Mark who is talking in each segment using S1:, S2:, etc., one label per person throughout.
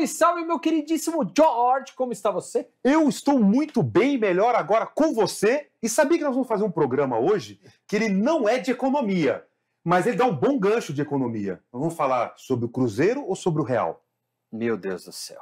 S1: Salve, salve, meu queridíssimo George, como está você?
S2: Eu estou muito bem, melhor agora com você. E sabia que nós vamos fazer um programa hoje que ele não é de economia, mas ele dá um bom gancho de economia. Nós vamos falar sobre o Cruzeiro ou sobre o Real?
S1: Meu Deus do céu.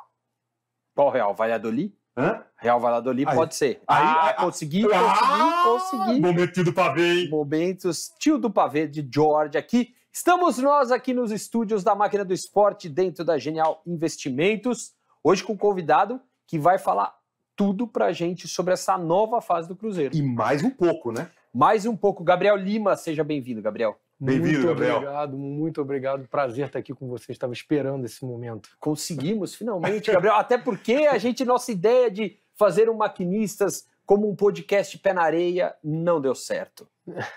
S1: Qual Real? Valladolid?
S2: Hã?
S1: Real Valladolid
S2: Aí.
S1: pode ser.
S2: Aí,
S1: ah,
S2: ah,
S1: consegui,
S2: ah,
S1: consegui, consegui.
S2: Momento do pavê, hein?
S1: Momentos, tio do pavê de George aqui. Estamos nós aqui nos estúdios da Máquina do Esporte, dentro da Genial Investimentos. Hoje com um convidado que vai falar tudo pra gente sobre essa nova fase do Cruzeiro.
S2: E mais um pouco, né?
S1: Mais um pouco, Gabriel Lima, seja bem-vindo, Gabriel.
S2: Bem-vindo,
S3: muito
S2: Gabriel.
S3: obrigado, muito obrigado. Prazer estar aqui com você. Estava esperando esse momento.
S1: Conseguimos, finalmente, Gabriel. Até porque a gente, nossa ideia de fazer um Maquinistas como um podcast pé na areia não deu certo.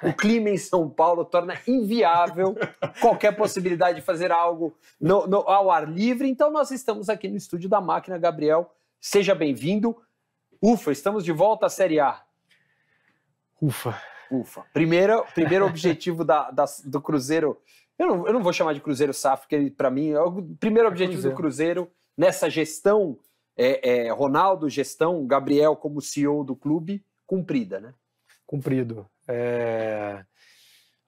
S1: O clima em São Paulo torna inviável qualquer possibilidade de fazer algo no- no- ao ar livre. Então, nós estamos aqui no estúdio da máquina, Gabriel. Seja bem-vindo. Ufa, estamos de volta à Série A.
S3: Ufa.
S1: Ufa. Primeiro, primeiro objetivo da- da- do Cruzeiro. Eu não, eu não vou chamar de Cruzeiro SAF, porque para mim é o primeiro objetivo do Cruzeiro nessa gestão, é, é, Ronaldo, gestão, Gabriel como CEO do clube, cumprida, né?
S3: Cumprido. É,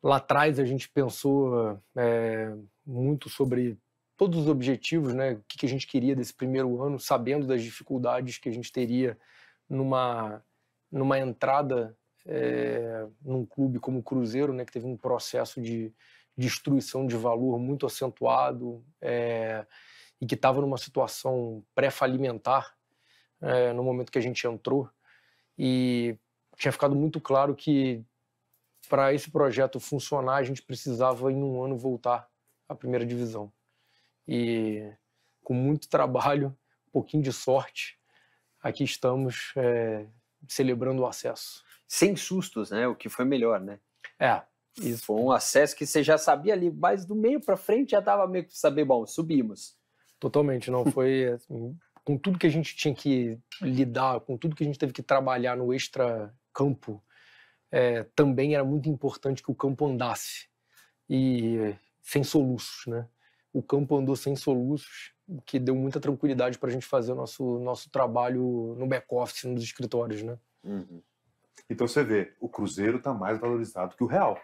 S3: Lá atrás a gente pensou é, muito sobre todos os objetivos, né? O que que a gente queria desse primeiro ano, sabendo das dificuldades que a gente teria numa, numa entrada é, num clube como o Cruzeiro, né? Que teve um processo de destruição de valor muito acentuado é, e que estava numa situação pré-falimentar é, no momento que a gente entrou. E tinha ficado muito claro que para esse projeto funcionar, a gente precisava em um ano voltar à primeira divisão. E com muito trabalho, um pouquinho de sorte, aqui estamos é, celebrando o acesso.
S1: Sem sustos, né? O que foi melhor, né?
S3: É,
S1: Isso foi um acesso que você já sabia ali, mas do meio para frente já tava meio que saber, bom, subimos.
S3: totalmente. Não foi assim, com tudo que a gente tinha que lidar, com tudo que a gente teve que trabalhar no extra campo. É, também era muito importante que o campo andasse e sem soluços, né? O campo andou sem soluços, o que deu muita tranquilidade para a gente fazer o nosso nosso trabalho no back office, nos escritórios, né?
S1: Uhum.
S2: Então você vê, o Cruzeiro está mais valorizado que o Real,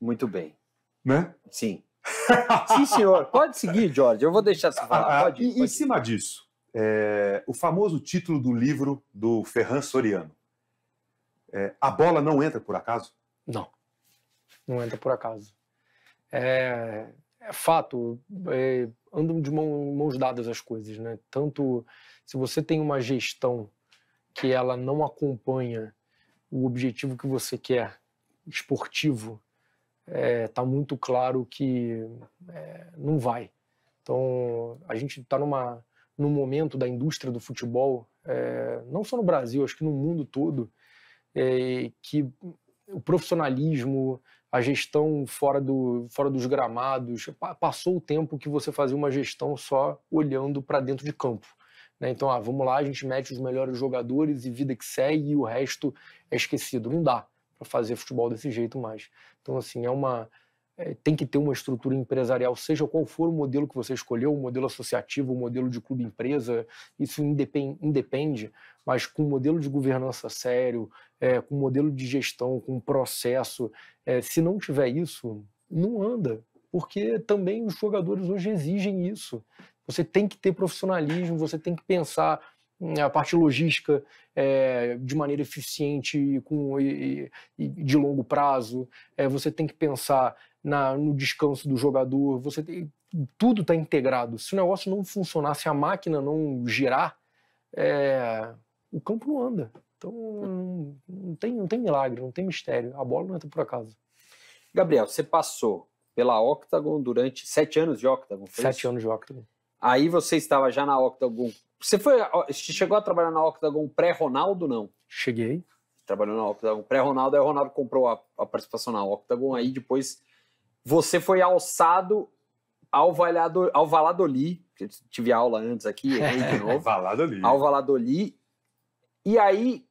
S1: Muito bem.
S2: né?
S1: Sim. Sim, senhor. Pode seguir, Jorge. Eu vou deixar você falar.
S2: Ah,
S1: Pode ir,
S2: e em
S1: pode ir.
S2: cima disso, é, o famoso título do livro do Ferran Soriano. É, a bola não entra por acaso?
S3: Não, não entra por acaso. É, é fato, é, andam de mão- mãos dadas as coisas, né? Tanto se você tem uma gestão que ela não acompanha o objetivo que você quer, esportivo, está muito claro que é, não vai. Então, a gente está numa num momento da indústria do futebol, é, não só no Brasil, acho que no mundo todo, é, que o profissionalismo, a gestão fora, do, fora dos gramados, pa- passou o tempo que você fazia uma gestão só olhando para dentro de campo. né? Então, ah, vamos lá, a gente mete os melhores jogadores e vida que segue e o resto é esquecido. Não dá para fazer futebol desse jeito mais. Então, assim, é uma é, tem que ter uma estrutura empresarial, seja qual for o modelo que você escolheu, o modelo associativo, o modelo de clube-empresa, isso independe, independe, mas com um modelo de governança sério, é, com modelo de gestão, com processo. É, se não tiver isso, não anda, porque também os jogadores hoje exigem isso. Você tem que ter profissionalismo, você tem que pensar hum, a parte logística é, de maneira eficiente e, com, e- e de longo prazo. É, você tem que pensar na- no descanso do jogador. Você tem- tudo está integrado. Se o negócio não funcionar, se a máquina não girar, é, o campo não anda. Então não, não tem, não tem milagre, não tem mistério. A bola não entra por acaso.
S1: Gabriel, você passou pela Octagon durante sete anos de Octagon, foi
S3: Sete
S1: isso?
S3: anos de Octagon.
S1: Aí você estava já na Octagon. Você foi, você chegou a trabalhar na Octagon pré-Ronaldo, não?
S3: Cheguei.
S1: Trabalhou na Octagon pré-Ronaldo, aí o Ronaldo comprou a, a participação na Octagon, aí depois você foi alçado ao, Valladolid, ao Valladolid, que eu tive aula antes aqui, errei de novo,
S2: Valado ali.
S1: ao Valladolid. E aí,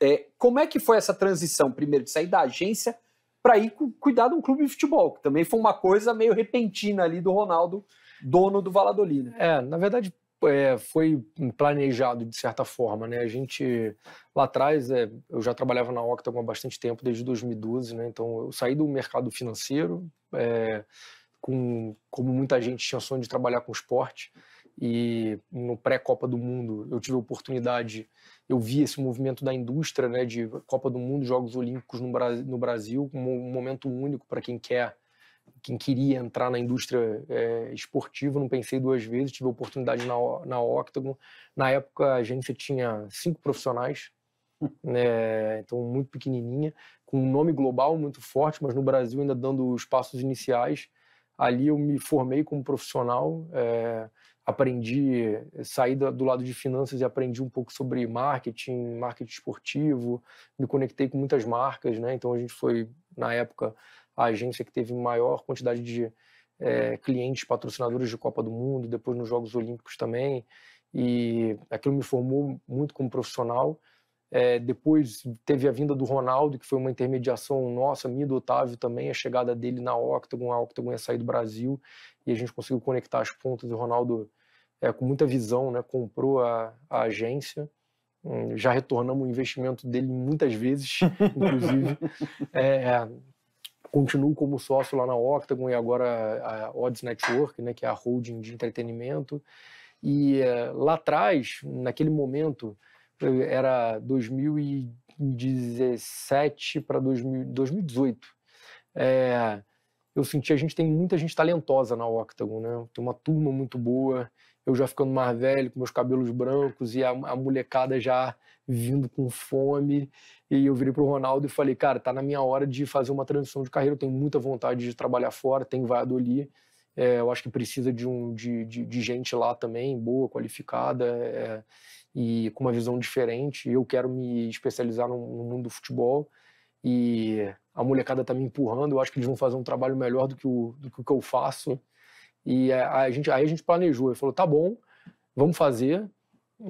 S1: é, como é que foi essa transição, primeiro, de sair da agência para ir cu- cuidar de um clube de futebol, que também foi uma coisa meio repentina ali do Ronaldo, dono do Valladolid, né?
S3: É, na verdade, é, foi planejado de certa forma, né? A gente lá atrás, é, eu já trabalhava na Octagon há bastante tempo, desde 2012, né? Então eu saí do mercado financeiro, é, com, como muita gente tinha sonho de trabalhar com esporte e no pré-Copa do Mundo eu tive a oportunidade, eu vi esse movimento da indústria, né? De Copa do Mundo, Jogos Olímpicos no, Brasil, no Brasil, um momento único para quem quer quem queria entrar na indústria é, esportiva, não pensei duas vezes, tive a oportunidade na, na Octagon. Na época, a agência tinha cinco profissionais, né, então muito pequenininha, com um nome global muito forte, mas no Brasil ainda dando os passos iniciais. Ali eu me formei como profissional, é, aprendi, saí do lado de finanças e aprendi um pouco sobre marketing, marketing esportivo, me conectei com muitas marcas, né? Então a gente foi, na época, a agência que teve maior quantidade de é, clientes patrocinadores de Copa do Mundo, depois nos Jogos Olímpicos também, e aquilo me formou muito como profissional. É, depois teve a vinda do Ronaldo, que foi uma intermediação nossa, minha do Otávio também, a chegada dele na Octagon, a Octagon ia sair do Brasil, e a gente conseguiu conectar as pontas, o Ronaldo, é, com muita visão, né, comprou a, a agência, hum, já retornamos o investimento dele muitas vezes, inclusive. é, continuo como sócio lá na Octagon e agora a Odds Network, né, que é a holding de entretenimento. E uh, lá atrás, naquele momento, era 2017 para 2018. É, eu senti a gente tem muita gente talentosa na Octagon, né? Tem uma turma muito boa. Eu já ficando mais velho, com meus cabelos brancos e a, a molecada já vindo com fome. E eu virei pro Ronaldo e falei, cara, tá na minha hora de fazer uma transição de carreira. Eu tenho muita vontade de trabalhar fora, tem Valladolid. É, eu acho que precisa de, um, de, de, de gente lá também, boa, qualificada é, e com uma visão diferente. Eu quero me especializar no, no, mundo do futebol e a molecada tá me empurrando. Eu acho que eles vão fazer um trabalho melhor do que o, do que, o que eu faço. E a, gente, aí a gente planejou. Ele falou: tá bom, vamos fazer.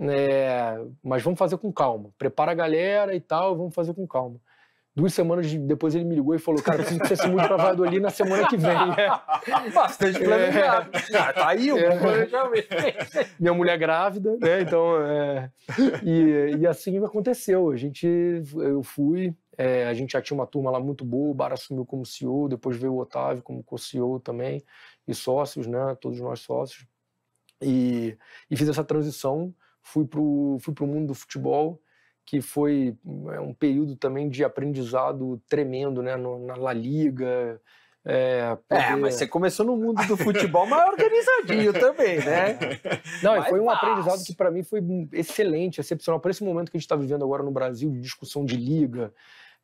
S3: É, mas vamos fazer com calma. Prepara a galera e tal, vamos fazer com calma. Duas semanas depois ele me ligou e falou: Cara, preciso que você se mude para Valladolid na semana que vem.
S1: É, bastante planejado. É, ah, tá aí o é, planejamento.
S3: Minha mulher grávida, né? Então, é, e, e, assim aconteceu. A gente, eu fui, é, a gente já tinha uma turma lá muito boa. O Bar assumiu como CEO, depois veio o Otávio como co-CEO também, e sócios, né? Todos nós sócios. E, e fiz essa transição fui para o fui pro mundo do futebol, que foi é, um período também de aprendizado tremendo, né? No, na La Liga.
S1: É, poder... é, mas você começou no mundo do futebol mais organizadinho também, né?
S3: Não, mas foi um fácil. aprendizado que para mim foi excelente, excepcional. Por esse momento que a gente está vivendo agora no Brasil, de discussão de liga,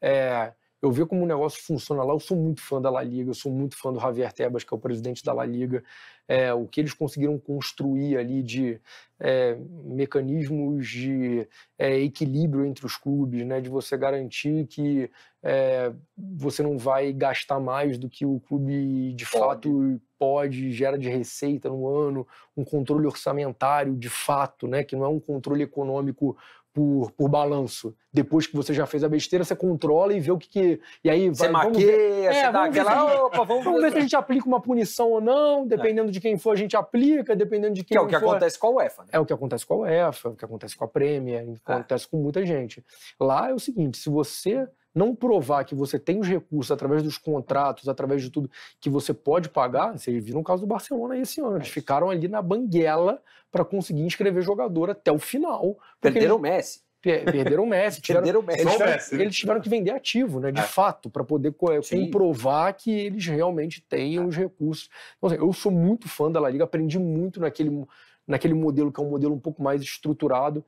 S3: é, eu ver como o negócio funciona lá. Eu sou muito fã da La Liga, eu sou muito fã do Javier Tebas, que é o presidente da La Liga. É, o que eles conseguiram construir ali de é, mecanismos de é, equilíbrio entre os clubes, né, de você garantir que é, você não vai gastar mais do que o clube de pode. fato pode, gera de receita no ano, um controle orçamentário de fato, né, que não é um controle econômico por, por balanço. Depois que você já fez a besteira, você controla e vê o que. que e aí
S1: você vai, maqueia, ver, você é, dá aquela.
S3: Gente, opa, vamos, vamos ver se a gente aplica uma punição ou não. Dependendo é. de quem for, a gente aplica, dependendo de quem
S1: Que é o que
S3: for.
S1: acontece com a UEFA. Né?
S3: É o que acontece com a UEFA, é o que acontece com a Premier, é o que acontece com muita gente. Lá é o seguinte: se você não provar que você tem os recursos através dos contratos, através de tudo que você pode pagar, vocês viram o caso do Barcelona esse ano. Eles ficaram ali na banguela para conseguir inscrever jogador até o final.
S1: Perderam o Messi.
S3: Perderam o Messi. Tiveram, perderam o Messi. Eles tiveram, Messi. eles tiveram que vender ativo, né? De é. fato, para poder Sim. comprovar que eles realmente têm os recursos. Então, assim, eu sou muito fã da La Liga, aprendi muito naquele, naquele modelo que é um modelo um pouco mais estruturado.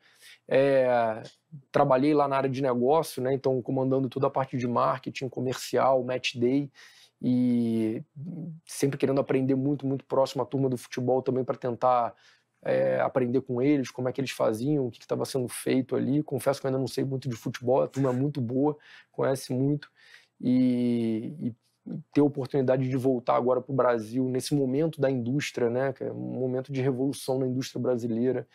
S3: É, trabalhei lá na área de negócio, né? Então, comandando toda a parte de marketing, comercial, match day e sempre querendo aprender muito, muito próximo à turma do futebol também para tentar é, aprender com eles, como é que eles faziam, o que estava sendo feito ali. Confesso que eu ainda não sei muito de futebol, a turma é muito boa, conhece muito. E, e ter a oportunidade de voltar agora para o Brasil, nesse momento da indústria, né, que é um momento de revolução na indústria brasileira,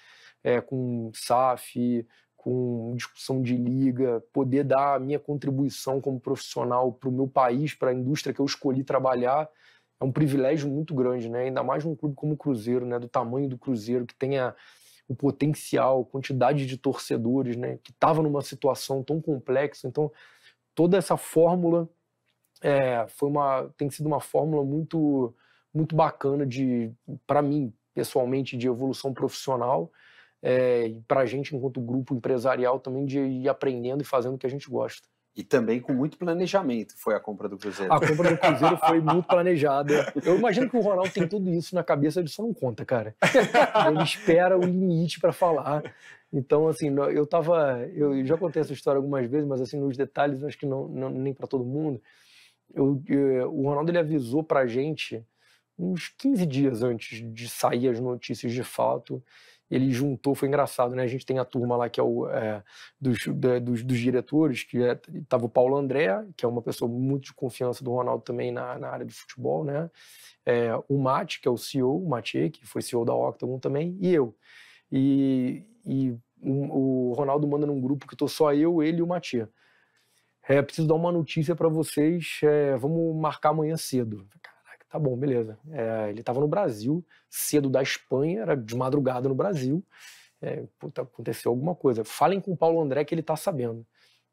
S3: é, com SAF, com discussão de liga, poder dar a minha contribuição como profissional para o meu país, para a indústria que eu escolhi trabalhar, é um privilégio muito grande, né? Ainda mais num clube como o Cruzeiro, né? Do tamanho do Cruzeiro, que tenha o potencial, quantidade de torcedores, né? Que estava numa situação tão complexa. Então, toda essa fórmula é, foi uma, tem sido uma fórmula muito, muito bacana de, para mim, pessoalmente, de evolução profissional é, e para a gente, enquanto grupo empresarial, também de ir aprendendo e fazendo o que a gente gosta.
S1: E também com muito planejamento foi a compra do Cruzeiro.
S3: A compra do Cruzeiro foi muito planejada. Eu imagino que o Ronaldo tem tudo isso na cabeça, ele só não conta, cara. Ele espera o limite para falar. Então, assim, eu tava. Eu já contei essa história algumas vezes, mas assim, nos detalhes, acho que não, não nem para todo mundo. Eu, eu, o Ronaldo ele avisou pra gente uns 15 dias antes de sair as notícias de fato ele juntou, foi engraçado, né? A gente tem a turma lá que é o é, dos, da, dos, dos, diretores, que estava é, o Paulo André, que é uma pessoa muito de confiança do Ronaldo também na, na área de futebol, né? É, o Mate, que é o CEO, o Mathieu, que foi CEO da Octagon também, e eu. E, e o, o Ronaldo manda num grupo que estou só eu, ele e o Mathieu. É, preciso dar uma notícia para vocês, é, vamos marcar amanhã cedo. Tá bom, beleza. É, ele estava no Brasil, cedo da Espanha, era de madrugada no Brasil. É, puta, aconteceu alguma coisa. Falem com o Paulo André que ele está sabendo.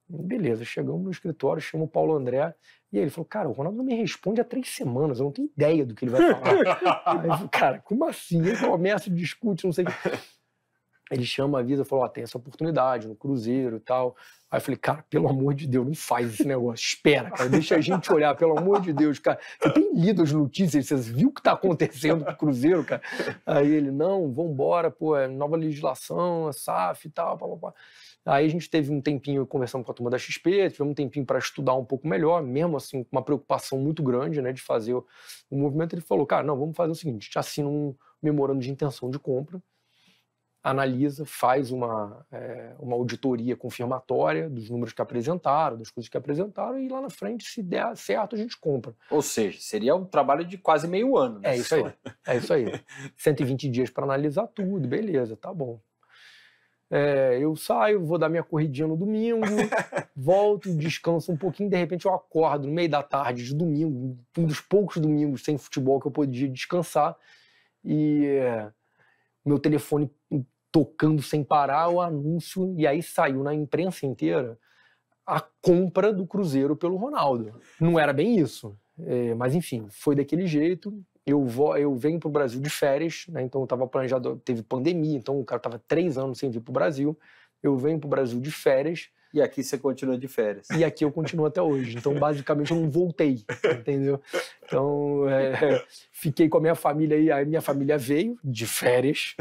S3: Beleza, chegamos no escritório, chama o Paulo André, e aí ele falou: Cara, o Ronaldo não me responde há três semanas, eu não tenho ideia do que ele vai falar. aí, cara, como assim? Ele começa, discute, não sei o que. Ele chama, avisa, falou: Ó, oh, tem essa oportunidade no Cruzeiro e tal. Aí eu falei, cara, pelo amor de Deus, não faz esse negócio. Espera, cara, deixa a gente olhar, pelo amor de Deus, cara. Você tem lido as notícias, você viu o que está acontecendo com o Cruzeiro, cara? Aí ele, não, vambora, pô, é nova legislação, é SAF e tal, pá, Aí a gente teve um tempinho conversando com a turma da XP, tivemos um tempinho para estudar um pouco melhor, mesmo assim, com uma preocupação muito grande, né, de fazer o, o movimento. Ele falou, cara, não, vamos fazer o seguinte, a gente assina um memorando de intenção de compra, analisa, faz uma, é, uma auditoria confirmatória dos números que apresentaram, das coisas que apresentaram, e lá na frente, se der certo, a gente compra.
S1: Ou seja, seria um trabalho de quase meio ano.
S3: Né? É isso aí. É isso aí. 120 dias para analisar tudo, beleza, tá bom. É, eu saio, vou dar minha corridinha no domingo, volto, descanso um pouquinho, de repente eu acordo no meio da tarde de domingo, um dos poucos domingos sem futebol que eu podia descansar, e é, meu telefone tocando sem parar o anúncio, e aí saiu na imprensa inteira a compra do Cruzeiro pelo Ronaldo. Não era bem isso, é, mas enfim, foi daquele jeito. Eu, vou, eu venho para o Brasil de férias, né, então eu estava planejado, teve pandemia, então o cara estava três anos sem vir para o Brasil. Eu venho para o Brasil de férias,
S1: e aqui você continua de férias.
S3: E aqui eu continuo até hoje. Então, basicamente, eu não voltei, entendeu? Então, é, fiquei com a minha família aí. A minha família veio de férias.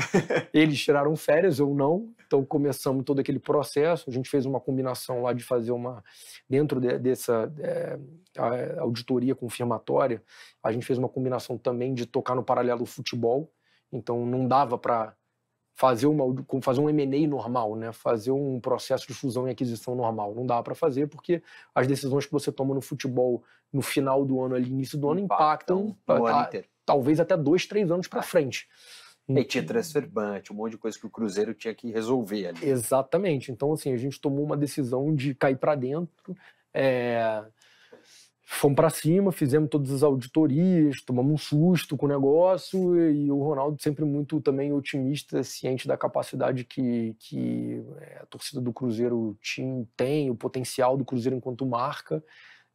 S3: Eles tiraram férias, eu não. Então, começamos todo aquele processo. A gente fez uma combinação lá de fazer uma. Dentro de, dessa é, auditoria confirmatória, a gente fez uma combinação também de tocar no paralelo futebol. Então, não dava para fazer, uma, fazer um M&A normal, né? fazer um processo de fusão e aquisição normal. Não dá para fazer porque as decisões que você toma no futebol no final do ano, ali, início do ano, impactam, impactam talvez até dois, três anos para frente.
S1: E tinha transferbante, um monte de coisa que o Cruzeiro tinha que resolver ali.
S3: Exatamente. Então, assim, a gente tomou uma decisão de cair para dentro. É, fomos para cima, fizemos todas as auditorias, tomamos um susto com o negócio e o Ronaldo sempre muito também otimista, ciente da capacidade que, que é, a torcida do Cruzeiro tem, o potencial do Cruzeiro enquanto marca.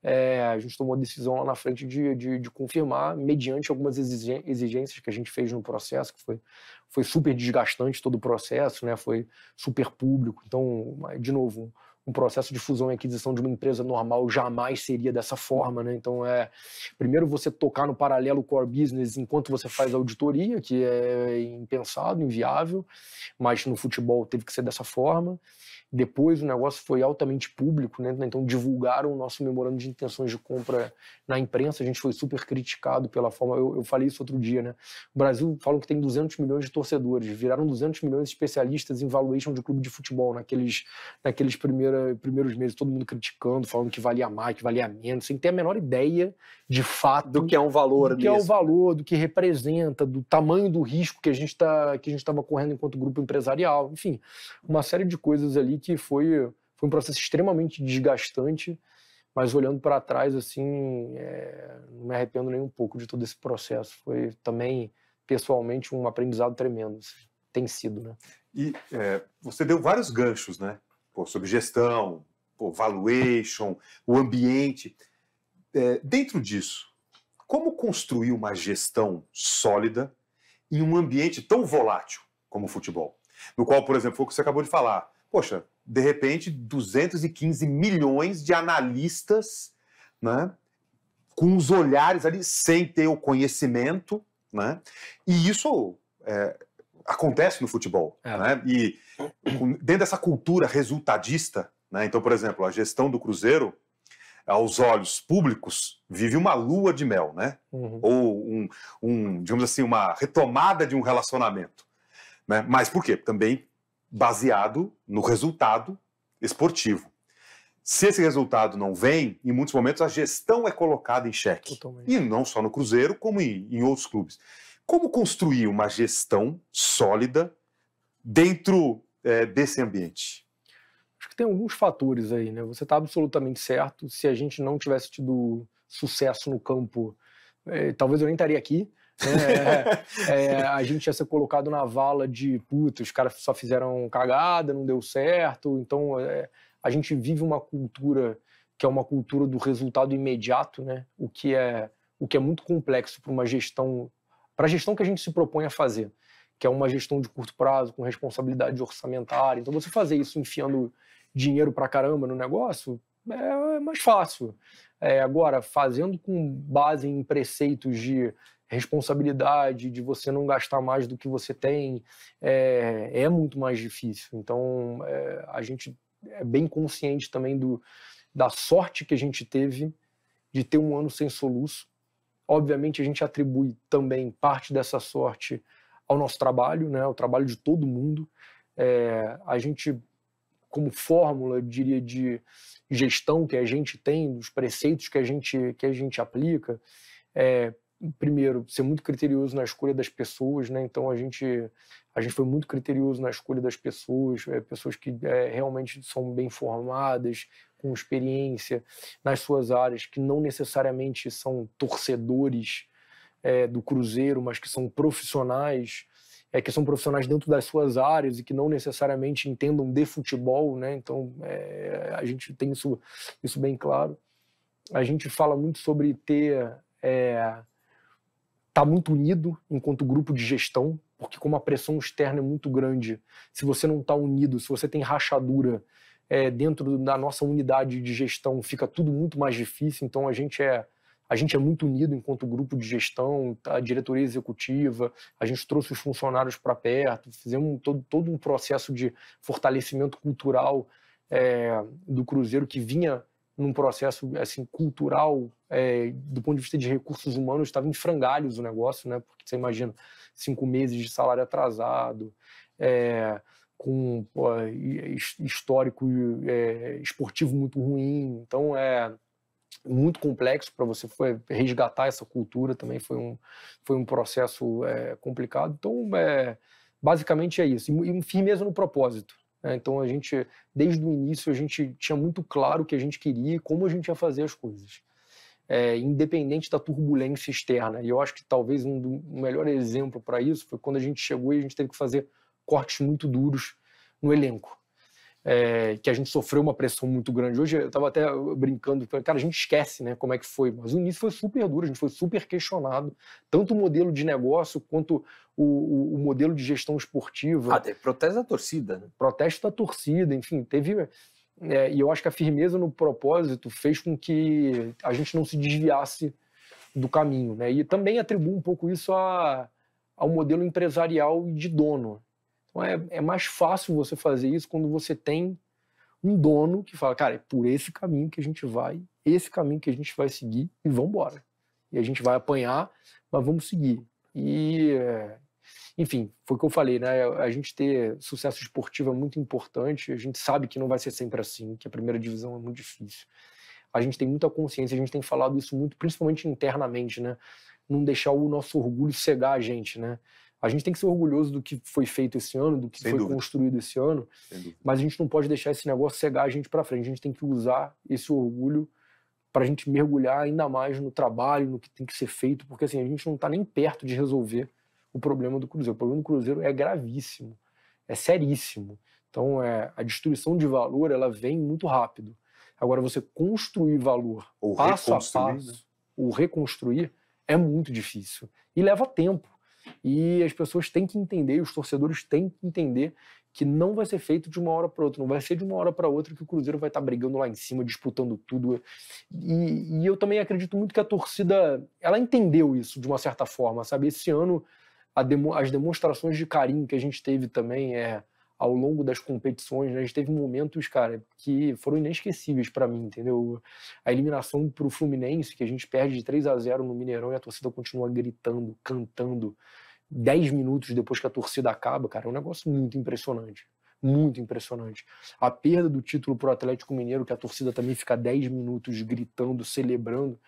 S3: É, a gente tomou a decisão lá na frente de, de, de, confirmar, mediante algumas exigências que a gente fez no processo, que foi, foi super desgastante todo o processo, né? foi super público. Então, de novo, processo de fusão e aquisição de uma empresa normal jamais seria dessa forma, né? Então é primeiro você tocar no paralelo core business enquanto você faz auditoria, que é impensado, inviável, mas no futebol teve que ser dessa forma. Depois o negócio foi altamente público, né? então divulgaram o nosso memorando de intenções de compra na imprensa. A gente foi super criticado pela forma. Eu, eu falei isso outro dia, né? O Brasil falam que tem 200 milhões de torcedores, viraram 200 milhões de especialistas em valuation de clube de futebol naqueles, naqueles primeira, primeiros meses, todo mundo criticando, falando que valia mais, que valia menos, sem ter a menor ideia de fato
S1: do que é um valor,
S3: do que mesmo. é o valor, do que representa, do tamanho do risco que a gente tá, que a gente estava correndo enquanto grupo empresarial, enfim, uma série de coisas ali que foi, foi um processo extremamente desgastante, mas olhando para trás, assim, é, não me arrependo nem um pouco de todo esse processo. Foi também, pessoalmente, um aprendizado tremendo. Assim. Tem sido, né?
S2: E é, você deu vários ganchos, né? Pô, sobre gestão, pô, valuation, o ambiente. É, dentro disso, como construir uma gestão sólida em um ambiente tão volátil como o futebol? No qual, por exemplo, foi o que você acabou de falar. Poxa, de repente, 215 milhões de analistas, né? Com os olhares ali, sem ter o conhecimento, né? E isso é, acontece no futebol, é. né? E dentro dessa cultura resultadista, né? Então, por exemplo, a gestão do Cruzeiro, aos olhos públicos, vive uma lua de mel, né? Uhum. Ou um, um, digamos assim, uma retomada de um relacionamento. Né? Mas por quê? Também baseado no resultado esportivo. Se esse resultado não vem, em muitos momentos a gestão é colocada em xeque. Totalmente. E não só no Cruzeiro, como em, em outros clubes. Como construir uma gestão sólida dentro é, desse ambiente?
S3: Acho que tem alguns fatores aí, né? Você está absolutamente certo. Se a gente não tivesse tido sucesso no campo, é, talvez eu nem estaria aqui. É, é, a gente ia ser colocado na vala de puta, os caras só fizeram cagada, não deu certo. Então é, a gente vive uma cultura que é uma cultura do resultado imediato, né? O que é o que é muito complexo para uma gestão, para a gestão que a gente se propõe a fazer, que é uma gestão de curto prazo com responsabilidade orçamentária. Então você fazer isso enfiando dinheiro para caramba no negócio é, mais fácil. É, agora, fazendo com base em preceitos de responsabilidade, de você não gastar mais do que você tem, é, é muito mais difícil. Então, é, a gente é bem consciente também do, da sorte que a gente teve de ter um ano sem soluço. Obviamente, a gente atribui também parte dessa sorte ao nosso trabalho, né, ao trabalho de todo mundo. É, a gente, como fórmula, diria, de gestão que a gente tem, dos preceitos que a gente, que a gente aplica, é, primeiro, ser muito criterioso na escolha das pessoas, né? Então a gente a gente foi muito criterioso na escolha das pessoas, é, pessoas que é, realmente são bem formadas, com experiência nas suas áreas, que não necessariamente são torcedores é, do Cruzeiro, mas que são profissionais, é, que são profissionais dentro das suas áreas e que não necessariamente entendam de futebol, né? Então é, a gente tem isso isso bem claro. A gente fala muito sobre ter é, está muito unido enquanto grupo de gestão, porque como a pressão externa é muito grande, se você não está unido, se você tem rachadura é, dentro da nossa unidade de gestão, fica tudo muito mais difícil. Então a gente é a gente é muito unido enquanto grupo de gestão, a diretoria executiva, a gente trouxe os funcionários para perto, fizemos todo, todo um processo de fortalecimento cultural é, do Cruzeiro que vinha num processo assim cultural é, do ponto de vista de recursos humanos estava em frangalhos o negócio né porque você imagina cinco meses de salário atrasado é, com pô, histórico é, esportivo muito ruim então é muito complexo para você resgatar essa cultura também foi um foi um processo é, complicado então é, basicamente é isso e, firmeza no propósito né? Então a gente, desde o início, a gente tinha muito claro o que a gente queria e como a gente ia fazer as coisas. É, independente da turbulência externa. E eu acho que talvez um, um melhor exemplo para isso foi quando a gente chegou e a gente teve que fazer cortes muito duros no elenco é, que a gente sofreu uma pressão muito grande. Hoje eu estava até brincando, cara, a gente esquece né, como é que foi, mas o início foi super duro, a gente foi super questionado, tanto o modelo de negócio quanto o, o, o modelo de gestão esportiva.
S1: Ah, protesto da torcida. Né?
S3: Protesto da torcida, enfim, teve. É, e eu acho que a firmeza no propósito fez com que a gente não se desviasse do caminho. Né? E também atribuo um pouco isso a, ao modelo empresarial e de dono. Então é, é mais fácil você fazer isso quando você tem um dono que fala, cara, é por esse caminho que a gente vai, esse caminho que a gente vai seguir e vamos embora. E a gente vai apanhar, mas vamos seguir. E, enfim, foi o que eu falei, né? A gente ter sucesso esportivo é muito importante. A gente sabe que não vai ser sempre assim, que a primeira divisão é muito difícil. A gente tem muita consciência, a gente tem falado isso muito, principalmente internamente, né? Não deixar o nosso orgulho cegar a gente, né? A gente tem que ser orgulhoso do que foi feito esse ano, do que Sem foi dúvida. construído esse ano, mas a gente não pode deixar esse negócio cegar a gente para frente. A gente tem que usar esse orgulho para a gente mergulhar ainda mais no trabalho, no que tem que ser feito, porque assim, a gente não está nem perto de resolver o problema do Cruzeiro. O problema do Cruzeiro é gravíssimo, é seríssimo. Então, é, a destruição de valor ela vem muito rápido. Agora, você construir valor
S2: Ou
S3: passo a passo,
S2: né?
S3: o reconstruir, é muito difícil. E leva tempo. E as pessoas têm que entender, os torcedores têm que entender que não vai ser feito de uma hora para outra, não vai ser de uma hora para outra que o Cruzeiro vai estar brigando lá em cima, disputando tudo. E, e eu também acredito muito que a torcida, ela entendeu isso de uma certa forma, sabe? Esse ano, demo- as demonstrações de carinho que a gente teve também é ao longo das competições, né? a gente teve momentos, cara, que foram inesquecíveis para mim, entendeu? A eliminação pro Fluminense, que a gente perde de 3 a 0 no Mineirão e a torcida continua gritando, cantando, 10 minutos depois que a torcida acaba, cara, é um negócio muito impressionante. Muito impressionante. A perda do título pro Atlético Mineiro, que a torcida também fica 10 minutos gritando, celebrando,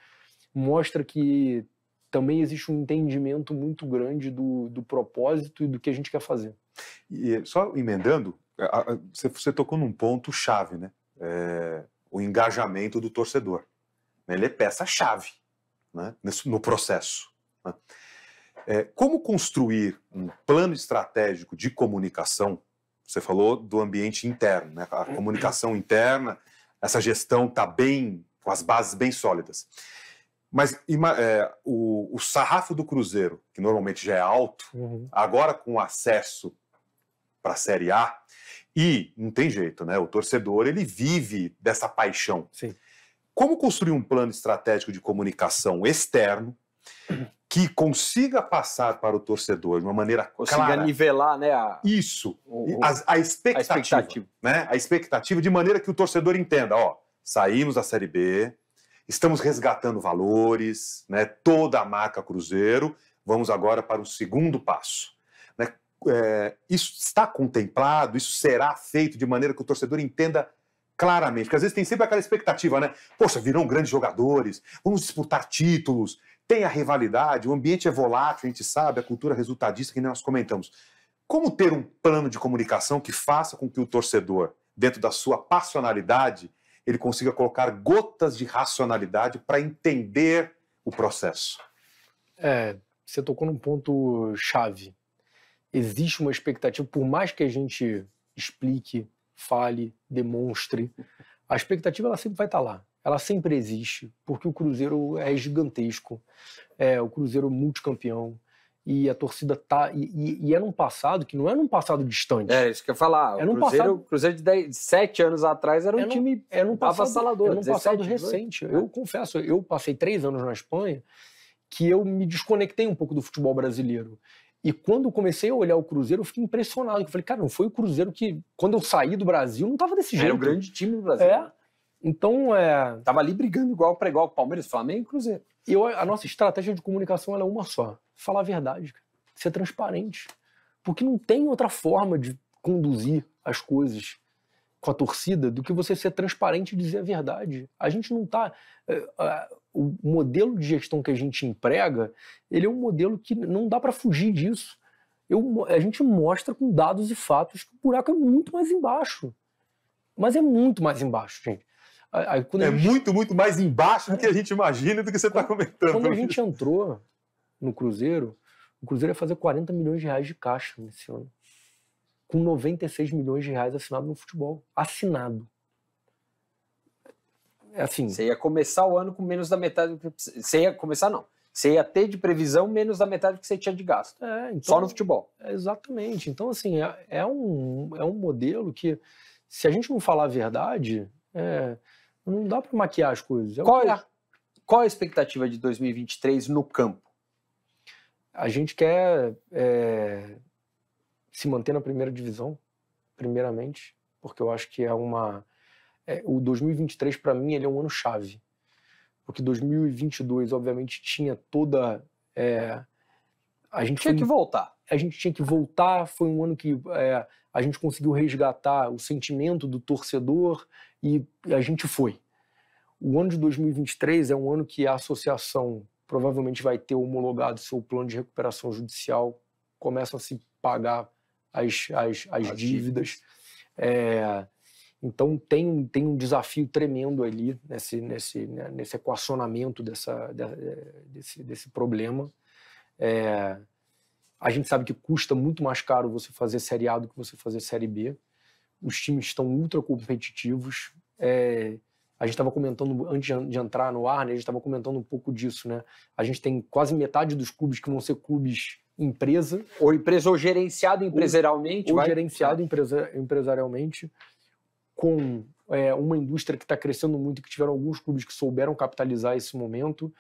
S3: mostra que também existe um entendimento muito grande do, do propósito e do que a gente quer fazer.
S2: E só emendando, você, tocou num ponto chave, né? É, o engajamento do torcedor. né? Ele é peça-chave né? No processo. né? É, como construir um plano estratégico de comunicação? Você falou do ambiente interno, né? a comunicação interna, essa gestão está bem, com as bases bem sólidas. Mas é, o, o sarrafo do Cruzeiro, que normalmente já é alto, agora com acesso para a Série A, e não tem jeito, né? O torcedor ele vive dessa paixão.
S3: Sim.
S2: Como construir um plano estratégico de comunicação externo que consiga passar para o torcedor de uma maneira
S1: Consiga
S2: clara
S1: nivelar, né? A,
S2: isso,
S1: o-
S2: a, a
S1: a
S2: expectativa,
S1: expectativa.
S2: né? A expectativa de maneira que o torcedor entenda, ó, saímos da Série B, estamos resgatando valores, né? Toda a marca Cruzeiro, vamos agora para o segundo passo, né? É, isso está contemplado, isso será feito de maneira que o torcedor entenda claramente, porque às vezes tem sempre aquela expectativa, né? Poxa, virão grandes jogadores, vamos disputar títulos, tem a rivalidade, o ambiente é volátil, a gente sabe, a cultura resultadista que nós comentamos. Como ter um plano de comunicação que faça com que o torcedor, dentro da sua passionalidade, ele consiga colocar gotas de racionalidade para entender o processo?
S3: É, você tocou num ponto chave. Existe uma expectativa, por mais que a gente explique, fale, demonstre, a expectativa ela sempre vai estar lá. Ela sempre existe, porque o Cruzeiro é gigantesco, é o Cruzeiro multicampeão e a torcida tá e, e, e é num passado que não é num passado distante.
S1: É, isso que eu ia falar.
S3: É
S1: o Cruzeiro,
S3: passado-
S1: Cruzeiro de 10, 7 anos atrás era um
S3: É num-
S1: time
S3: É num passado,
S1: avassalador.
S3: é num
S1: 17,
S3: passado
S1: 18.
S3: recente. Eu confesso, eu passei três anos na Espanha que eu me desconectei um pouco do futebol brasileiro. E quando comecei a olhar o Cruzeiro, eu fiquei impressionado. Eu falei, cara, não foi o Cruzeiro que, quando eu saí do Brasil, não estava desse jeito.
S1: Era o grande time do Brasil.
S3: É. Então, é,
S1: Tava ali brigando igual para igual com Palmeiras, Flamengo e Cruzeiro.
S3: eu, a nossa estratégia de comunicação é uma só: falar a verdade, ser transparente. Porque não tem outra forma de conduzir as coisas com a torcida do que você ser transparente e dizer a verdade. A gente não tá. é, é, o modelo de gestão que a gente emprega, ele é um modelo que não dá para fugir disso. Eu a gente mostra com dados e fatos que o buraco é muito mais embaixo. Mas é muito mais embaixo, gente. Aí-
S2: É
S3: gente-
S2: muito, muito mais embaixo do que a gente imagina e do que você está comentando.
S3: quando a gente entrou no Cruzeiro, o Cruzeiro ia fazer 40 milhões de reais de caixa nesse ano. Com 96 milhões de reais assinado no futebol. Assinado. É assim,
S1: Você ia começar o ano com menos da metade do que você ia começar não. Você ia ter de previsão menos da metade do que você tinha de gasto.
S3: é, então,
S1: Só no futebol.
S3: é, exatamente. Então, assim, é, é um, é um modelo que, se a gente não falar a verdade, é, não dá para maquiar as coisas. É
S1: Qual, é, qual a expectativa de 2023 no campo?
S3: a gente quer é, se manter na primeira divisão, primeiramente, porque eu acho que é uma. é, o 2023, para mim, ele é um ano chave. Porque 2022, obviamente, tinha toda. é, a, gente
S1: Tinha
S3: foi-
S1: que voltar.
S3: a gente tinha que voltar. Foi um ano que é, a gente conseguiu resgatar o sentimento do torcedor e a gente foi. O ano de 2023 é um ano que a associação provavelmente vai ter homologado seu plano de recuperação judicial, começam a se pagar as, as, as
S2: As
S3: dívidas. É, Então tem um, tem um desafio tremendo ali nesse, nesse, né, nesse equacionamento dessa, desse, desse problema. É, a gente sabe que custa muito mais caro você fazer Série A do que você fazer Série B. Os times estão ultra competitivos. É, a gente estava comentando, antes de entrar no ar, né, a gente estava comentando um pouco disso. Né? A gente tem quase metade dos clubes que vão ser clubes empresa.
S1: Ou empresa ou gerenciado empresarialmente.
S3: Ou, ou gerenciado empresa, empresarialmente, com é, uma indústria que está crescendo muito, que tiveram alguns clubes que souberam capitalizar esse momento,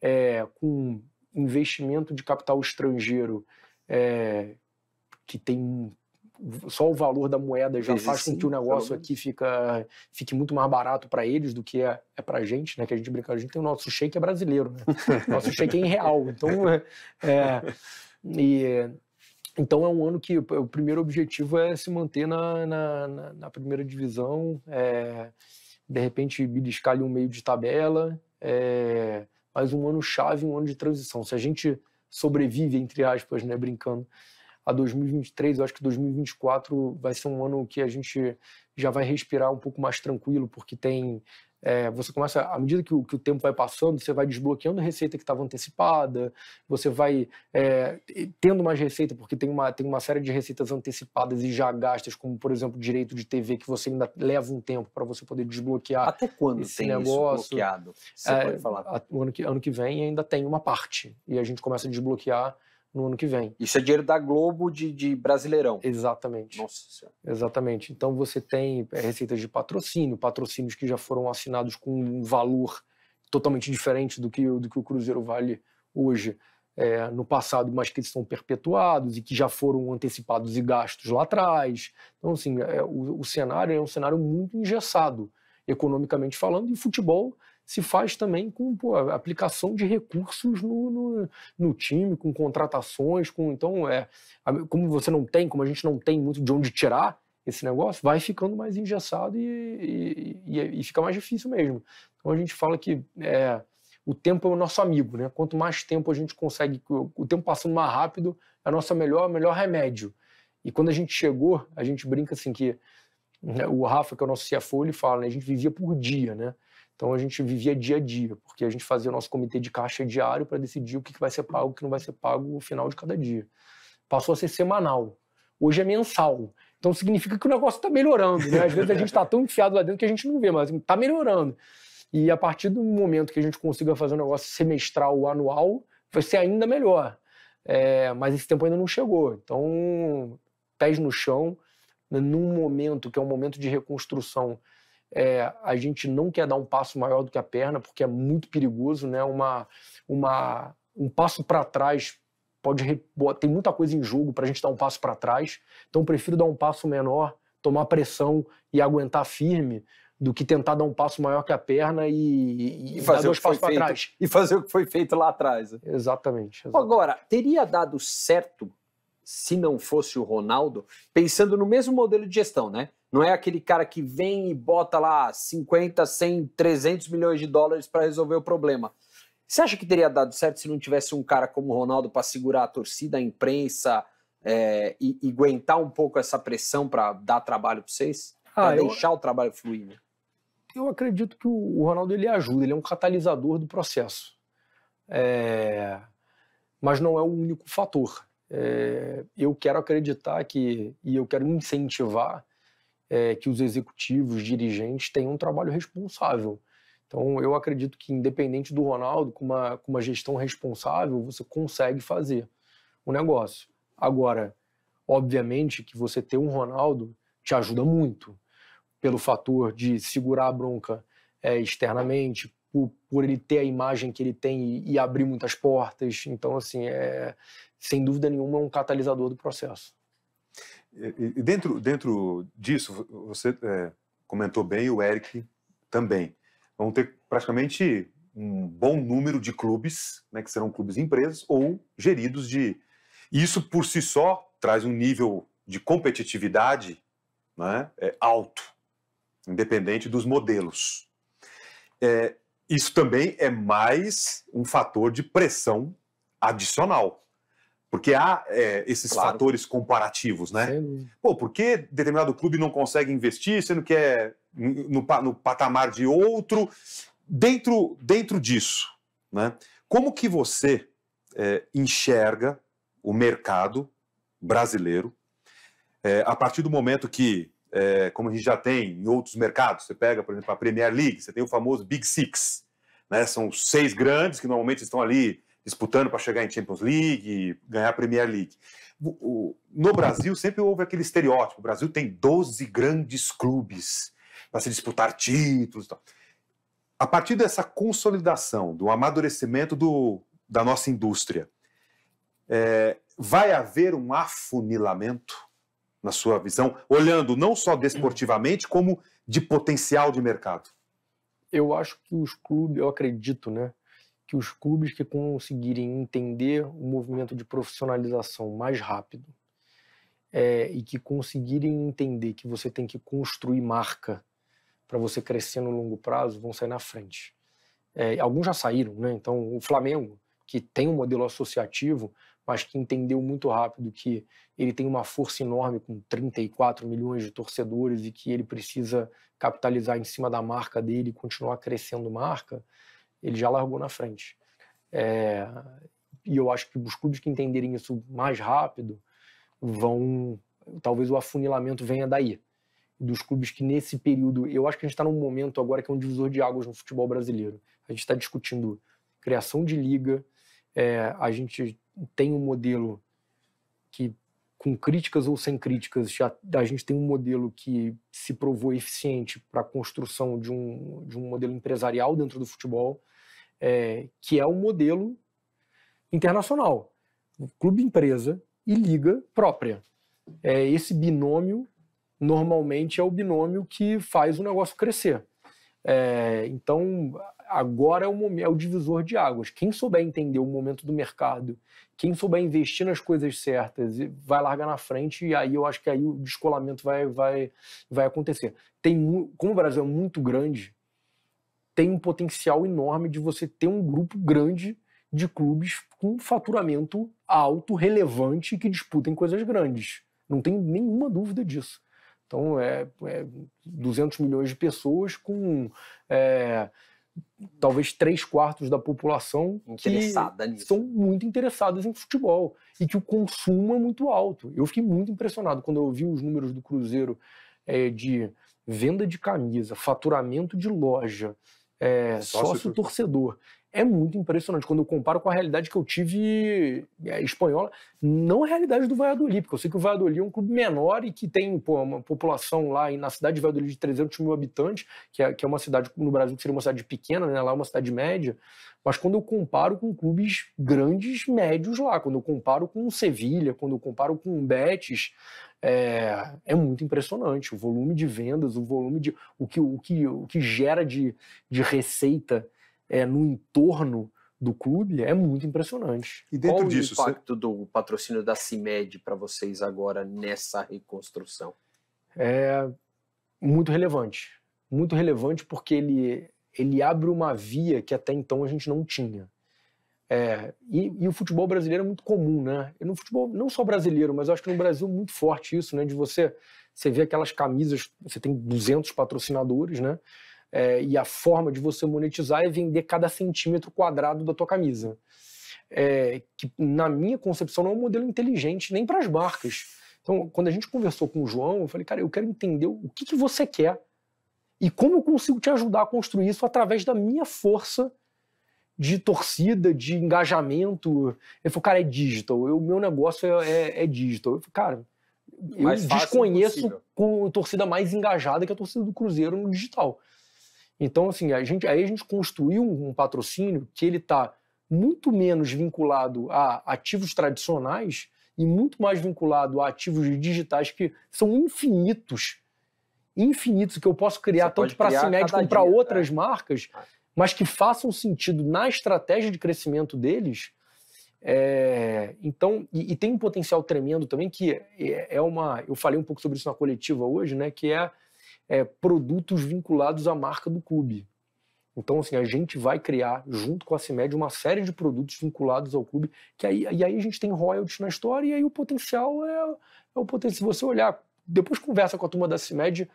S3: é, com investimento de capital estrangeiro é, que tem só o valor da moeda já faz com que o negócio aqui fica, fique muito mais barato para eles do que é, é para a gente, né? Que a gente brinca, a gente tem o nosso shake é brasileiro, né? nosso shake é em real, então é, é e então é um ano que o primeiro objetivo é se manter na, na, na, na primeira divisão, é, de repente beliscar ali um meio de tabela, é, mas um ano chave, um ano de transição. Se a gente sobrevive, entre aspas, né, brincando, a 2023, eu acho que 2024 vai ser um ano que a gente já vai respirar um pouco mais tranquilo, porque tem é, você começa, à medida que o, que o, tempo vai passando, você vai desbloqueando receita que estava antecipada, você vai é, tendo mais receita, porque tem uma, tem uma série de receitas antecipadas e já gastas, como, por exemplo, direito de TV, que você ainda leva um tempo para você poder desbloquear.
S1: Até quando
S3: esse
S1: tem
S3: negócio.
S1: isso bloqueado? Você
S3: é,
S1: pode falar.
S3: o ano que, ano que vem ainda tem uma parte, e a gente começa a desbloquear no ano que vem.
S1: Isso é dinheiro da Globo de, de Brasileirão.
S3: Exatamente.
S1: Nossa Senhora.
S3: Exatamente. Então você tem é, receitas de patrocínio, patrocínios que já foram assinados com um valor totalmente diferente do que, do que o Cruzeiro vale hoje. É, no passado, mas que estão perpetuados e que já foram antecipados e gastos lá atrás. Então, assim, é, o, o cenário é um cenário muito engessado, economicamente falando, e futebol se faz também com pô, aplicação de recursos no, no, no, time, com contratações, com então é como você não tem, como a gente não tem muito de onde tirar esse negócio, vai ficando mais engessado e, e, e, e fica mais difícil mesmo. Então a gente fala que é, o tempo é o nosso amigo, né? Quanto mais tempo a gente consegue, o tempo passando mais rápido é o nosso melhor, melhor remédio. E quando a gente chegou, a gente brinca assim que né, o Rafa, que é o nosso CFO, ele fala, né, a gente vivia por dia, né? Então a gente vivia dia a dia, porque a gente fazia o nosso comitê de caixa diário para decidir o que vai ser pago o que não vai ser pago no final de cada dia. Passou a ser semanal. Hoje é mensal. Então significa que o negócio está melhorando. Né? Às vezes a gente está tão enfiado lá dentro que a gente não vê, mas está melhorando. E a partir do momento que a gente consiga fazer um negócio semestral ou anual, vai ser ainda melhor. É, mas esse tempo ainda não chegou. Então, pés no chão, num momento que é um momento de reconstrução é, a gente não quer dar um passo maior do que a perna, porque é muito perigoso, né? Uma, uma, um passo para trás pode tem muita coisa em jogo para a gente dar um passo para trás. Então prefiro dar um passo menor, tomar pressão e aguentar firme do que tentar dar um passo maior que a perna e,
S1: e fazer dois passos para trás. E fazer o que foi feito lá atrás.
S3: Exatamente, exatamente.
S1: Agora, teria dado certo se não fosse o Ronaldo, pensando no mesmo modelo de gestão, né? Não é aquele cara que vem e bota lá 50, 100, 300 milhões de dólares para resolver o problema. Você acha que teria dado certo se não tivesse um cara como o Ronaldo para segurar a torcida, a imprensa é, e, e, aguentar um pouco essa pressão para dar trabalho para vocês? Para ah, deixar eu, o trabalho fluir? Né?
S3: Eu acredito que o Ronaldo ele ajuda, ele é um catalisador do processo. É, mas não é o único fator. É, eu quero acreditar que, e eu quero incentivar é, que os executivos, dirigentes tenham um trabalho responsável. Então, eu acredito que, independente do Ronaldo, com uma, com uma gestão responsável, você consegue fazer o negócio. Agora, obviamente que você ter um Ronaldo te ajuda muito, pelo fator de segurar a bronca é, externamente, por, por, ele ter a imagem que ele tem e, e abrir muitas portas. Então, assim, é, sem dúvida nenhuma, é um catalisador do processo.
S2: E dentro, dentro disso, você é, comentou bem, o Eric também. Vão ter praticamente um bom número de clubes, né, que serão clubes empresas ou geridos de. Isso por si só traz um nível de competitividade né, é, alto, independente dos modelos. É, isso também é mais um fator de pressão adicional Porque há é, esses
S1: Claro.
S2: fatores comparativos, né?
S3: Dúvida.
S2: Pô, por que determinado clube não consegue investir, sendo que é no, no patamar de outro? Dentro, dentro disso, né? Como que você é, enxerga o mercado brasileiro é, a partir do momento que, é, como a gente já tem em outros mercados, você pega, por exemplo, a Premier League, você tem o famoso Big Six, né? São os seis grandes que normalmente estão ali disputando para chegar em Champions League ganhar a Premier League. No Brasil sempre houve aquele estereótipo: o Brasil tem 12 grandes clubes para se disputar títulos. tal. A partir dessa consolidação, do amadurecimento do, da nossa indústria, é, vai haver um afunilamento na sua visão, olhando não só desportivamente, como de potencial de mercado?
S3: Eu acho que os clubes, eu acredito, né? Que os clubes que conseguirem entender o movimento de profissionalização mais rápido é, e que conseguirem entender que você tem que construir marca para você crescer no longo prazo vão sair na frente. É, alguns já saíram, né? Então, o Flamengo, que tem um modelo associativo, mas que entendeu muito rápido que ele tem uma força enorme com 34 milhões de torcedores e que ele precisa capitalizar em cima da marca dele e continuar crescendo marca, ele já largou na frente. É, e eu acho que os clubes que entenderem isso mais rápido vão. Talvez o afunilamento venha daí. Dos clubes que nesse período. Eu acho que a gente está num momento agora que é um divisor de águas no futebol brasileiro. A gente está discutindo criação de liga, é, a gente tem um modelo que, com críticas ou sem críticas, já, a gente tem um modelo que se provou eficiente para a construção de um, de um modelo empresarial dentro do futebol, é, que é o modelo internacional. Clube empresa e liga própria. É, esse binômio, normalmente, é o binômio que faz o negócio crescer. É, então, agora é o, momento, é o divisor de águas. Quem souber entender o momento do mercado, quem souber investir nas coisas certas, vai largar na frente e aí eu acho que aí o descolamento vai, vai, vai acontecer. Tem, como o Brasil é muito grande, tem um potencial enorme de você ter um grupo grande de clubes com faturamento alto, relevante, que disputem coisas grandes. Não tem nenhuma dúvida disso. Então, é, é 200 milhões de pessoas com é, talvez três quartos da população que
S1: Interessada nisso.
S3: são muito interessadas em futebol e que o consumo é muito alto. Eu fiquei muito impressionado quando eu vi os números do Cruzeiro é, de venda de camisa, faturamento de loja, é,
S2: Sócio
S3: sócio torcedor. É muito impressionante quando eu comparo com a realidade que eu tive é, espanhola, não a realidade do Valladolid, porque eu sei que o Valladolid é um clube menor e que tem pô, uma população lá e na cidade de Valladolid de 300 mil habitantes, que é, que é uma cidade no Brasil que seria uma cidade pequena, né? lá é uma cidade média, mas quando eu comparo com clubes grandes, médios lá, quando eu comparo com Sevilha, quando eu comparo com Betis, é, é muito impressionante o volume de vendas, o volume de o que, o que, o que gera de, de receita é, no entorno do clube é muito impressionante.
S2: E dentro
S1: Qual
S2: disso,
S1: o
S2: você-
S1: impacto do patrocínio da CIMED para vocês agora nessa reconstrução?
S3: É muito relevante. Muito relevante porque ele, ele abre uma via que até então a gente não tinha. É, e, e o futebol brasileiro é muito comum, né? E no futebol, não só brasileiro, mas eu acho que no Brasil é muito forte isso, né? De você, você vê aquelas camisas, você tem 200 patrocinadores, né? É, e a forma de você monetizar é vender cada centímetro quadrado da tua camisa. É, que, na minha concepção, não é um modelo inteligente nem para as marcas. Então, quando a gente conversou com o João, eu falei, cara, eu quero entender o que, que você quer e como eu consigo te ajudar a construir isso através da minha força de torcida, de engajamento. Ele falou, cara, é digital. O meu negócio é, é, é digital. Eu falei, cara, eu desconheço com a torcida mais engajada que a torcida do Cruzeiro no digital. Então, assim, a gente, aí a gente construiu um patrocínio que ele está muito menos vinculado a ativos tradicionais e muito mais vinculado a ativos digitais que são infinitos, infinitos que eu posso criar
S1: Você
S3: tanto para a CIMED como para outras marcas,
S1: Ah.
S3: Mas que façam sentido na estratégia de crescimento deles. É, então, e, e tem um potencial tremendo também que é, é uma. Eu falei um pouco sobre isso na coletiva hoje, né? Que é, é produtos vinculados à marca do clube. Então, assim, a gente vai criar, junto com a CIMED, uma série de produtos vinculados ao clube, que aí, e aí a gente tem royalties na história, e aí o potencial é, é o potencial. Se você olhar, depois conversa com a turma da CIMED,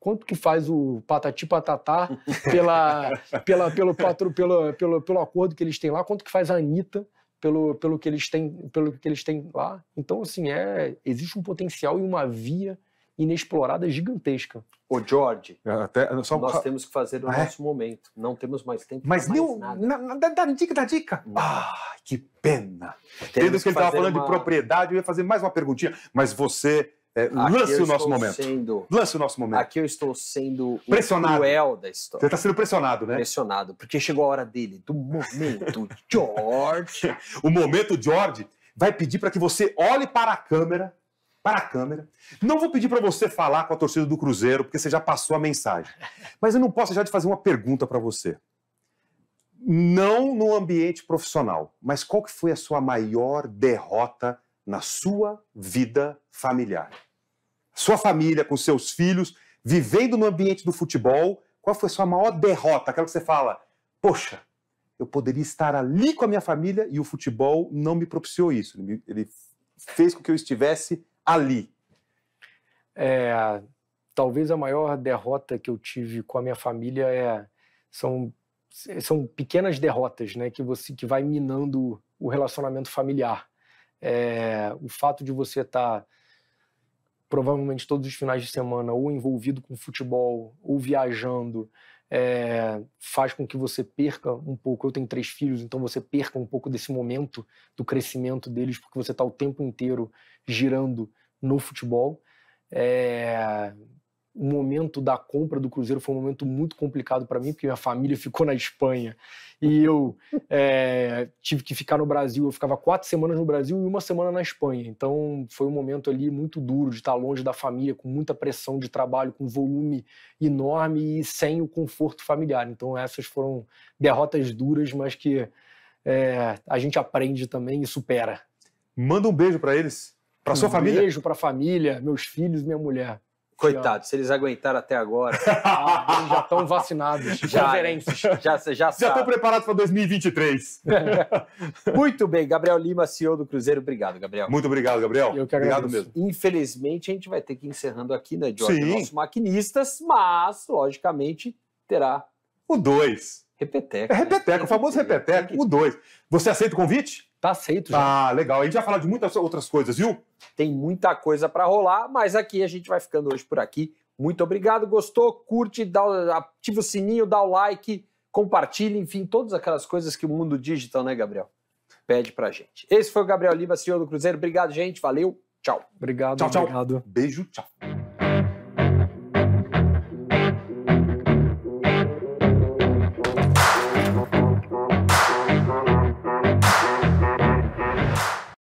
S3: quanto que faz o patati patatá pela, pela, pelo, patro, pelo, pelo, pelo acordo que eles têm lá, quanto que faz a Anitta pelo, pelo, que eles têm, pelo que eles têm lá. Então, assim, é, existe um potencial e uma via inexplorada gigantesca.
S1: Ô, George,
S2: Até, só...
S1: nós temos que fazer o
S2: Ah, é?
S1: nosso momento. Não temos mais tempo
S2: Mas
S1: mais nada.
S2: na, na, dá dica, dá dica.
S1: Não.
S2: Ah, que pena.
S1: Temos
S2: Tendo que ele estava falando
S1: uma-
S2: de propriedade, eu ia fazer mais uma perguntinha, mas você é, lance o nosso momento.
S1: Sendo...
S2: Lance o nosso momento.
S1: Aqui eu estou sendo o
S2: Pressionado.
S1: cruel da
S2: Você
S1: história.
S2: está sendo pressionado, né?
S1: Pressionado, porque chegou a hora dele, do momento George.
S2: O momento, George, vai pedir para que você olhe para a câmera, para a câmera. Não vou pedir para você falar com a torcida do Cruzeiro, porque você já passou a mensagem. Mas eu não posso deixar de fazer uma pergunta para você. Não no ambiente profissional, mas qual que foi a sua maior derrota na sua vida familiar? Sua família, com seus filhos, vivendo no ambiente do futebol, qual foi a sua maior derrota? Aquela que você fala, poxa, eu poderia estar ali com a minha família e o futebol não me propiciou isso. Ele fez com que eu estivesse ali.
S3: É, talvez a maior derrota que eu tive com a minha família é, são, são pequenas derrotas, né, que você que vai minando o relacionamento familiar. É, o fato de você estar provavelmente todos os finais de semana ou envolvido com futebol ou viajando é, faz com que você perca um pouco. Eu tenho três filhos, então você perca um pouco desse momento do crescimento deles, porque você está o tempo inteiro girando no futebol. É, o momento da compra do Cruzeiro foi um momento muito complicado para mim, porque minha família ficou na Espanha e eu é, tive que ficar no Brasil. Eu ficava quatro semanas no Brasil e uma semana na Espanha. Então foi um momento ali muito duro de estar longe da família, com muita pressão de trabalho, com volume enorme e sem o conforto familiar. Então essas foram derrotas duras, mas que é, a gente aprende também e supera.
S2: Manda um beijo para eles, para sua
S3: um
S2: família.
S3: Beijo para a família, meus filhos, minha mulher.
S1: Coitado, se eles aguentaram até agora,
S3: Ah, eles já estão vacinados.
S1: Já.
S3: Conferências.
S1: já, já
S2: Já estão preparados para 2023.
S1: Muito bem, Gabriel Lima, CEO do Cruzeiro. Obrigado, Gabriel.
S2: Muito obrigado, Gabriel.
S3: Eu que
S2: obrigado mesmo.
S1: Infelizmente, a gente vai ter que ir encerrando aqui, né, Jorge?
S2: Sim.
S1: Nossos maquinistas, mas, logicamente, terá
S2: O 2.
S1: repeteco.
S2: É
S1: né?
S2: repeteco,
S1: Tem
S2: o famoso repeteco. O 2. Você aceita o convite?
S3: Tá aceito já.
S2: Ah, legal. A gente vai falar de muitas outras coisas, viu?
S1: Tem muita coisa para rolar, mas aqui a gente vai ficando hoje por aqui. Muito obrigado. Gostou? Curte, dá, ativa o sininho, dá o like, compartilha, enfim, todas aquelas coisas que o mundo digital, né, Gabriel? Pede pra gente. Esse foi o Gabriel Lima, CEO do Cruzeiro. Obrigado, gente. Valeu. Tchau.
S3: Obrigado,
S2: Tchau, tchau.
S3: obrigado.
S2: Beijo, tchau.